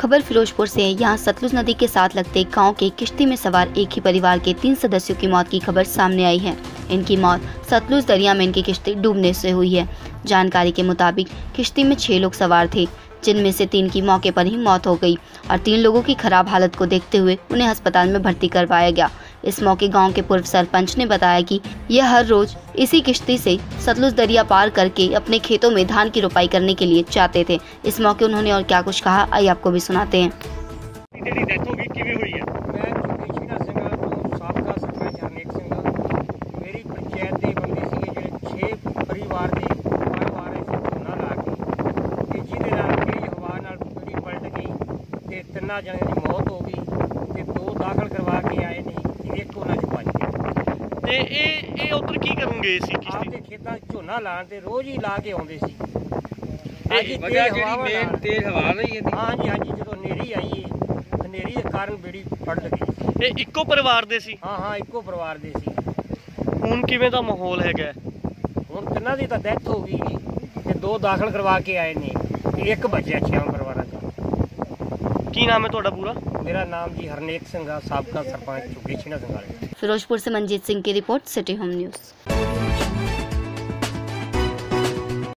खबर फिरोजपुर से। है यहाँ सतलुज नदी के साथ लगते गाँव के किश्ती में सवार एक ही परिवार के तीन सदस्यों की मौत की खबर सामने आई है। इनकी मौत सतलुज दरिया में इनकी किश्ती डूबने से हुई है। जानकारी के मुताबिक किश्ती में छह लोग सवार थे, जिनमें से तीन की मौके पर ही मौत हो गई और तीन लोगों की खराब हालत को देखते हुए उन्हें अस्पताल में भर्ती करवाया गया। इस मौके गांव के पूर्व सरपंच ने बताया कि यह हर रोज इसी किश्ती से सतलुज दरिया पार करके अपने खेतों में धान की रोपाई करने के लिए जाते थे इस मौके उन्होंने और क्या कुछ कहा आइए आपको भी सुनाते हैं ਜਿਹੜੀ ਡੈਥ ਹੋ ਗਈ ਕਿਵੇਂ ਹੋਈ ਹੈ ਮੈਂ ਜੋਗੇਸ਼ੀਨਾ ਸਿੰਘ ਤੋਂ ਸਾਬਕਾ ਸਰਪੰਚ ਹਰਨੇਕ ਸਿੰਘ ਮੇਰੀ ਪੰਚਾਇਤ ਦੇ ਬੰਦੇ ਸੀਗੇ ਜਿਹੜੇ 6 ਪਰਿਵਾਰ ਦੇ ਪਰਿਵਾਰ ਇਸ ਝੋਨਾ ਲਾ ਕੇ ਤੇ ਜਿਹਦੇ ਨਾਲ ਤੇਜ਼ ਹਵਾ ਨਾਲ ਪੂਰੀ ਪਲਟ ਗਈ ਤੇ ਤਿੰਨਾਂ ਜਣਿਆਂ ਦੀ ਮੌਤ ਹੋ ਗਈ ਤੇ ਇਹ ਇਹ ਉਧਰ ਕੀ ਕਰਨ ਗਏ ਸੀ ਕਿਸ਼ਤੀ ਆਪਦੇ ਖੇਤਾਂ 'ਚ ਝੋਨਾ ਲਾਉਣ ਤੇ ਰੋਜ਼ ਹੀ ਲਾ ਕੇ ਆਉਂਦੇ ਸੀ। ਇਹ ਵਜ੍ਹਾ ਜਿਹੜੀ ਮੇਨ ਤੇਜ਼ ਹਵਾ ਰਹੀ ਹੈ ਹਾਂਜੀ ਹਾਂਜੀ ਜਦੋਂ ਹਨੇਰੀ ਆਈ ਹੈ ਹਨੇਰੀ ਦੇ ਕਾਰਨ ਬੇੜੀ ਪਲਟ ਗਈ ਇਹ ਇੱਕੋ ਪਰਿਵਾਰ ਦੇ ਸੀ? ਹਾਂ ਹਾਂ ਇੱਕੋ ਪਰਿਵਾਰ ਦੇ ਸੀ। ਹੁਣ ਕਿਵੇਂ ਦਾ ਮਾਹੌਲ ਹੈਗਾ? ਹੁਣ ਤਿੰਨਾਂ ਦੀ ਤਾਂ ਡੈਥ ਹੋ ਗਈ ਜੀ। ਤੇ ਦੋ ਦਾਖਲ ਕਰਵਾ ਕੇ ਆਏ ਨੇ। ਤੇ ਇੱਕ ਬਚਿਆ ਛੇਵਾਂ ਪਰਿਵਾਰਾਂ ਦਾ। ਕੀ ਨਾਮ ਹੈ ਤੁਹਾਡਾ ਪੂਰਾ? ਮੇਰਾ ਨਾਮ ਜੀ ਹਰਨੇਕ ਸਿੰਘ ਆ ਸਾਬਕਾ ਸਰਪੰਚ ਚੁੱਗੀ ਛਿਨਾ ਸੰਗਾਲੇ फिरोजपुर से मंजीत सिंह की रिपोर्ट सिटी होम न्यूज़।